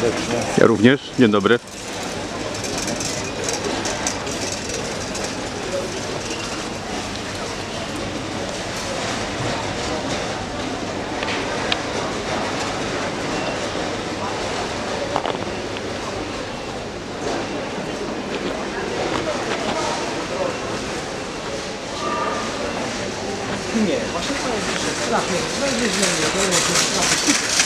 serdecznie. Ja również. Dzień dobry. Nie, właśnie to jest jeszcze strach. Nie, znajdziesz mnie, to jest strach.